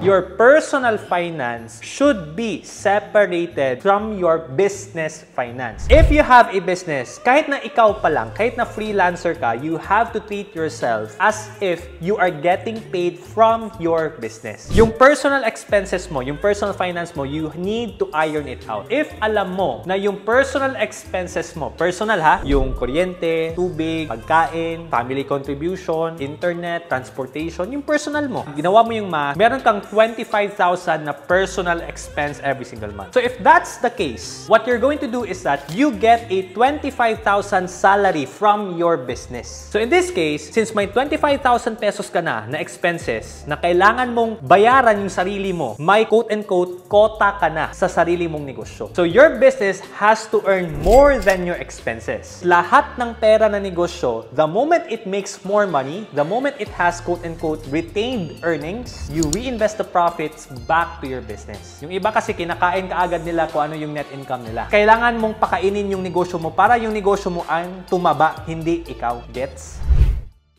Your personal finance should be separated from your business finance. If you have a business, kahit na ikaw pa lang, kahit na freelancer ka, you have to treat yourself as if you are getting paid from your business. Yung personal expenses mo, yung personal finance mo, you need to iron it out. If alam mo na yung personal expenses mo, personal ha, yung kuryente, tubig, pagkain, family contribution, internet, transportation, yung personal mo. Ginawa mo yung math, meron kang 25,000 na personal expense every single month. So if that's the case, what you're going to do is that you get a 25,000 salary from your business. So in this case, since may 25,000 pesos ka na na expenses na kailangan mong bayaran yung sarili mo, may quote-unquote quota ka na sa sarili mong negosyo. So your business has to earn more than your expenses. Lahat ng pera na negosyo, the moment it makes more money, the moment it has quote-unquote retained earnings, you reinvest the profits back to your business. Yung iba kasi kinakain kaagad nila kung ano yung net income nila. Kailangan mong pakainin yung negosyo mo para yung negosyo mo ang tumaba, hindi ikaw. Gets?